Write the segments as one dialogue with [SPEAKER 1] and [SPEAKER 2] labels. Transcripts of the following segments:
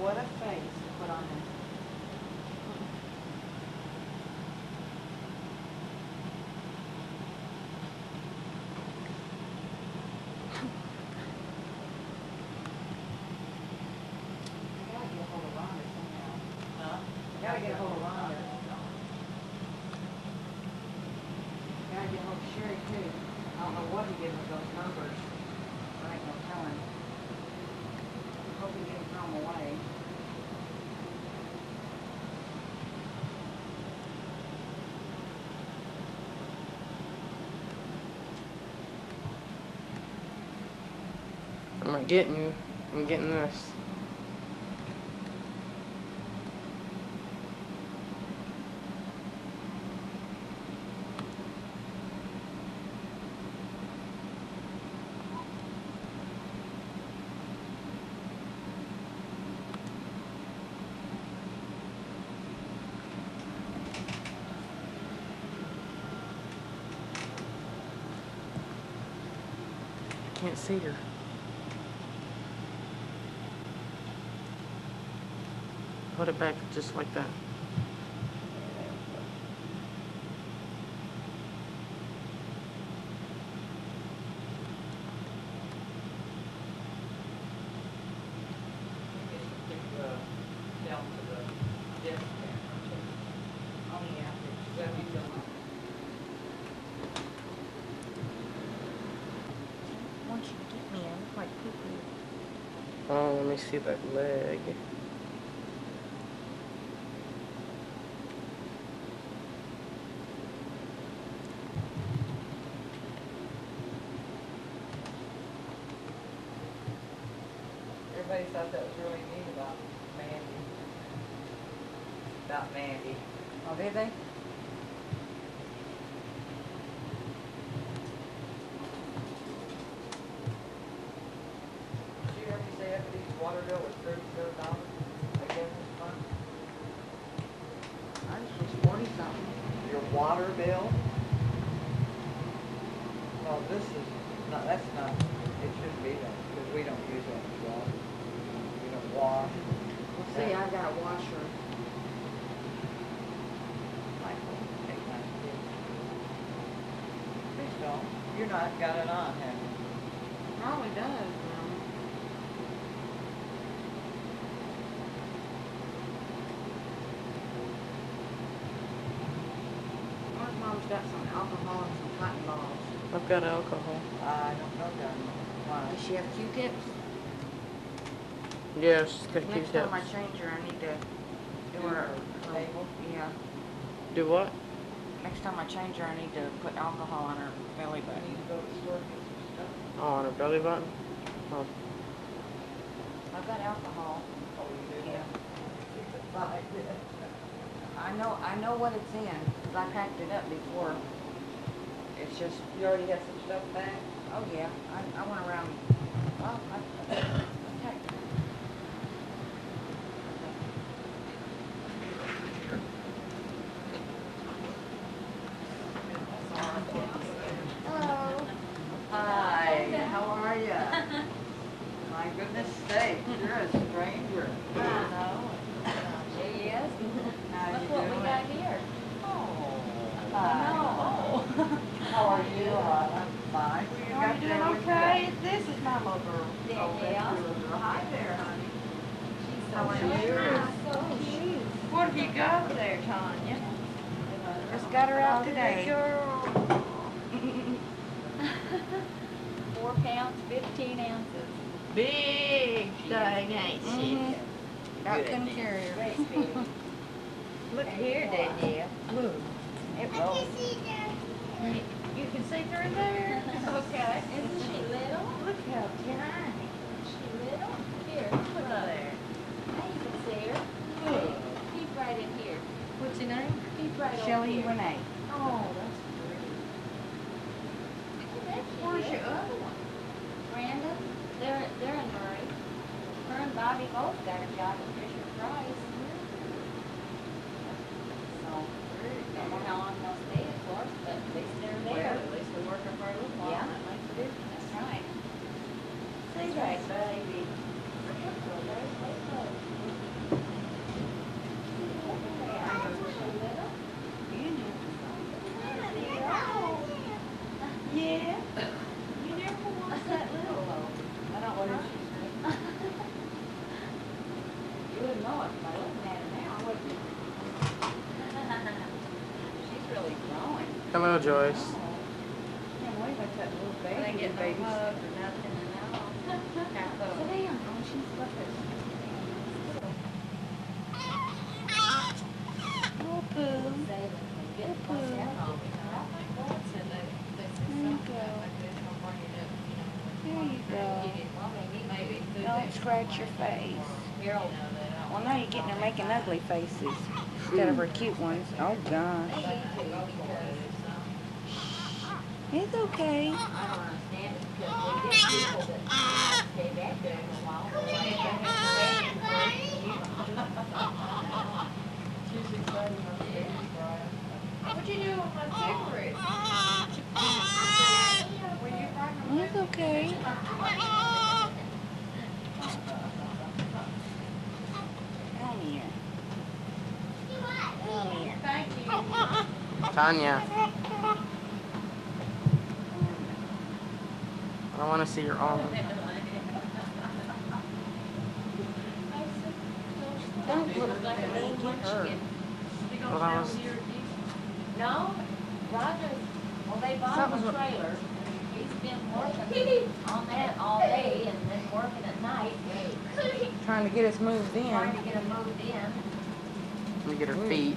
[SPEAKER 1] what a face to put on this. I gotta get hold of Rhonda somehow.
[SPEAKER 2] Huh?
[SPEAKER 1] Gotta get hold of Rhonda. Gotta get hold of Sherry too. I don't know what he did with those numbers. I ain't gonna tell him. Hope he didn't throw them away.
[SPEAKER 3] I'm not getting you. I'm getting this. I can't see her. Put it back just like that.
[SPEAKER 2] Stick, down to the desk there.
[SPEAKER 1] Yeah.
[SPEAKER 2] Is that what you tell me?
[SPEAKER 1] Once you get me, I look like poo-poo.
[SPEAKER 3] Oh, let me see that leg.
[SPEAKER 2] Everybody thought that was really neat about Mandy. About Mandy.
[SPEAKER 1] Oh, did they?
[SPEAKER 2] Did you hear me say Ebony's water bill was thirty-seven dollars? I guess this month.
[SPEAKER 1] I was just forty something.
[SPEAKER 2] Your water bill? Well, this is, not, that's not, it shouldn't be that, because we don't use that much water. We don't wash.
[SPEAKER 1] Well, see, I got a washer.
[SPEAKER 2] Michael, take my kid. Please don't. You're not got it on, have you?
[SPEAKER 1] Probably does, now. Wonder if mom's got some alcohol and some cotton balls.
[SPEAKER 3] I've got alcohol.
[SPEAKER 2] I don't know, John. Why?
[SPEAKER 1] Does she have Q-tips?
[SPEAKER 3] Yeah, she's got
[SPEAKER 1] Next time I
[SPEAKER 3] Q-tips.
[SPEAKER 1] change her, I need to do
[SPEAKER 2] Do
[SPEAKER 1] her.
[SPEAKER 2] her
[SPEAKER 1] her- Yeah.
[SPEAKER 3] Do what?
[SPEAKER 1] Next time I change her, I need to put alcohol on her belly
[SPEAKER 2] I
[SPEAKER 1] button.
[SPEAKER 2] need to go to the store and get some stuff.
[SPEAKER 3] Oh, on her belly button? Oh,
[SPEAKER 1] I've got alcohol.
[SPEAKER 2] Oh, you do?
[SPEAKER 1] Yeah.
[SPEAKER 2] Keep it.
[SPEAKER 1] I know, I know what it's in, because I packed it up before. It's just,
[SPEAKER 2] You already got some stuff back?
[SPEAKER 1] oh yeah, I, I went around, well, I, I packed it.
[SPEAKER 4] Hello.
[SPEAKER 2] Hi, how are ya? My sake, you're a stranger.
[SPEAKER 4] I know. She is.
[SPEAKER 2] How
[SPEAKER 4] Look what we got here.
[SPEAKER 2] Oh,
[SPEAKER 4] I know.
[SPEAKER 2] How are you? Uh, I'm fine.
[SPEAKER 1] Are you doing okay? This is my little girl.
[SPEAKER 4] Danielle.
[SPEAKER 2] Hi there, honey.
[SPEAKER 4] She's
[SPEAKER 1] How
[SPEAKER 4] so
[SPEAKER 1] are
[SPEAKER 4] cute.
[SPEAKER 1] you?
[SPEAKER 4] So cute.
[SPEAKER 1] What have you got there, Tanya? Just got her out today.
[SPEAKER 4] Four pounds, fifteen ounces.
[SPEAKER 1] Big dog ain't
[SPEAKER 4] she? Mm -hmm.
[SPEAKER 1] Out couldn't carry her. Look here, Danielle. Look. It rolls. You can see through there? Okay.
[SPEAKER 4] Isn't she little?
[SPEAKER 5] Look how tiny.
[SPEAKER 4] She little? Here, put her there. Hey, you can see her. Peep right in here.
[SPEAKER 5] What's your name?
[SPEAKER 4] Peep right Shelly over here.
[SPEAKER 1] Renee. Oh.
[SPEAKER 4] A job at Fisher Price. So, don't know how long they'll stay, of course, but at least they're
[SPEAKER 2] Well,
[SPEAKER 4] there.
[SPEAKER 2] at least we're working for a little while,
[SPEAKER 4] Yeah.
[SPEAKER 2] and that makes a difference.
[SPEAKER 4] That's right.
[SPEAKER 2] Say
[SPEAKER 4] That's
[SPEAKER 2] that,
[SPEAKER 4] right.
[SPEAKER 2] baby.
[SPEAKER 4] Yeah. You never watched that little though.
[SPEAKER 6] I don't want to,
[SPEAKER 4] You wouldn't know it by looking at her now, would you? She's really growing.
[SPEAKER 3] Hello, Joyce.
[SPEAKER 2] Can't believe I took little
[SPEAKER 4] They
[SPEAKER 2] baby,
[SPEAKER 4] get no hug or nothing, and now. Sit down, oh, she's looking. Oh, poo. Say that we get fussed out all the time.
[SPEAKER 1] There you go. Don't scratch your face. Well, now you're getting her making ugly faces instead of her cute ones. Oh, gosh. It's okay.
[SPEAKER 4] I don't understand it because we get people that stay back there for a while. they're like,
[SPEAKER 2] She's excited about the baby cry.
[SPEAKER 5] What'd you do with my cigarettes? Were you pregnant?
[SPEAKER 1] It's okay. Come here. Come here.
[SPEAKER 5] Thank you.
[SPEAKER 3] Tanya. I want to see your arm.
[SPEAKER 1] Don't look like a little
[SPEAKER 4] Once you
[SPEAKER 1] her.
[SPEAKER 3] Well, that was.
[SPEAKER 4] No, Roger's, well, they bought a trailer. He's been working on that all day and then working at night,
[SPEAKER 1] Trying to get us moved
[SPEAKER 4] trying to
[SPEAKER 1] in.
[SPEAKER 4] get him moved in.
[SPEAKER 3] Let me get her feet.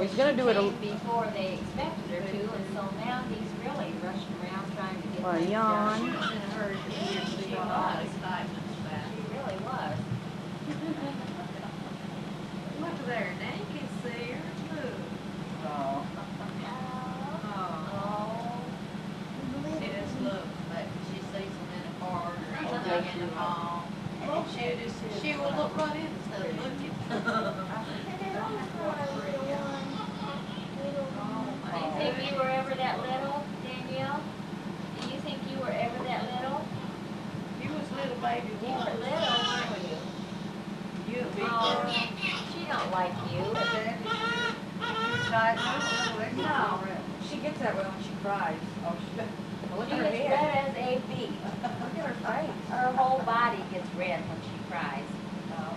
[SPEAKER 1] Well, he's gonna do it a,
[SPEAKER 4] Before they expected her to, and so now he's really rushing around trying to get
[SPEAKER 1] Well,
[SPEAKER 4] things
[SPEAKER 1] yawn.
[SPEAKER 4] done. She was. She really was.
[SPEAKER 5] Look there, now you can see her, look.
[SPEAKER 2] Oh.
[SPEAKER 4] Oh.
[SPEAKER 5] She just looks like she sees them in a car or something in the mall. And she'll just, she will look right in instead of looking.
[SPEAKER 4] Do you think you were ever that little, Danielle? Do you think you were ever that little?
[SPEAKER 5] You baby
[SPEAKER 4] You were little, you?
[SPEAKER 5] You
[SPEAKER 4] Oh, she don't like you.
[SPEAKER 2] No. She gets that way when she cries. Oh, she. Look
[SPEAKER 4] She
[SPEAKER 2] at her
[SPEAKER 4] gets
[SPEAKER 2] head.
[SPEAKER 4] red as a bee.
[SPEAKER 2] Look at her face.
[SPEAKER 4] Her whole body gets red when she cries. Oh.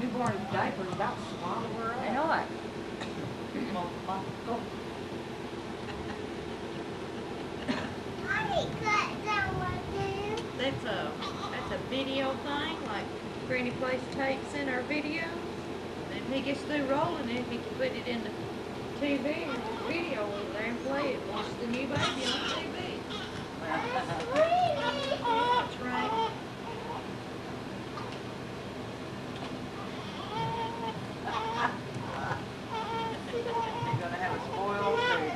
[SPEAKER 2] Newborn diapers about swallow her up.
[SPEAKER 4] I know it
[SPEAKER 5] a, that's a video thing, like Granny plays tapes in her video. Then he gets through rolling it, he can put it in the TV or the video over there and play it, watch the new baby on TV. That's right.
[SPEAKER 2] You're gonna have a spoiled baby.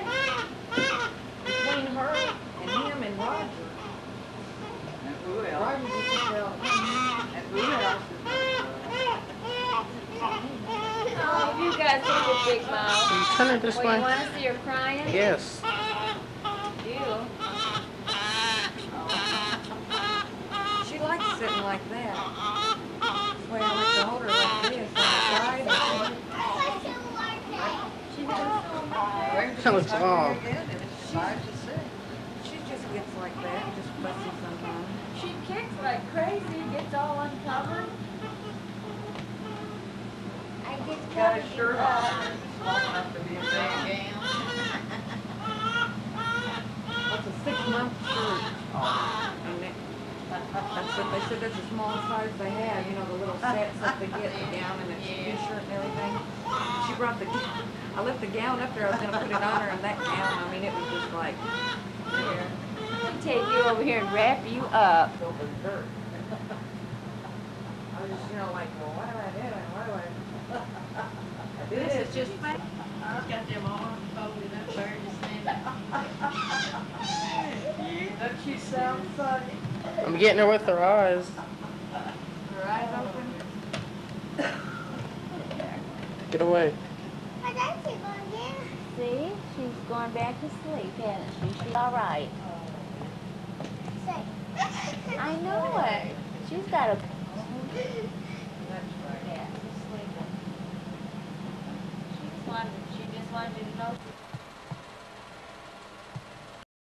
[SPEAKER 1] between her and him and Roger.
[SPEAKER 2] And who else?
[SPEAKER 1] Roger used to tell,
[SPEAKER 2] And who else is
[SPEAKER 4] Oh, you guys see the big mouth.
[SPEAKER 3] Can you turn it this
[SPEAKER 4] Well, you wanna see her crying?
[SPEAKER 3] Yes.
[SPEAKER 4] You.
[SPEAKER 1] she likes sitting like that. That's why I like to hold her like this on.
[SPEAKER 4] She so much.
[SPEAKER 3] Looks
[SPEAKER 2] she coming
[SPEAKER 3] off.
[SPEAKER 2] again? If it's five to six.
[SPEAKER 1] She just gets like that, just fussy sometimes.
[SPEAKER 4] She kicks like crazy, gets all uncovered. I get
[SPEAKER 2] Got a shirt
[SPEAKER 4] blood.
[SPEAKER 2] To be a big gown.
[SPEAKER 1] A six-month shirt. And it, that's what they said, that's the smallest size they have, you know, the little sets that they get, the gown and the t-shirt and everything. She brought the, I left the gown up there, I was gonna put it on her and that gown, I mean, it was just like, there.
[SPEAKER 4] I'll take you over here and wrap you up.
[SPEAKER 2] Filled with dirt.
[SPEAKER 1] I was just, you know, like, well, do I do it? Why do I? I do
[SPEAKER 5] This is just fake. I've got them arms folded up there just standing.
[SPEAKER 2] Don't you sound funny?
[SPEAKER 3] I'm getting her with her eyes.
[SPEAKER 1] Her eyes open.
[SPEAKER 3] Get away.
[SPEAKER 4] See, she's going back to sleep, isn't she? She's all right. I know it. She's got a.
[SPEAKER 2] That's right.
[SPEAKER 4] Yeah, she's sleeping. She just wanted,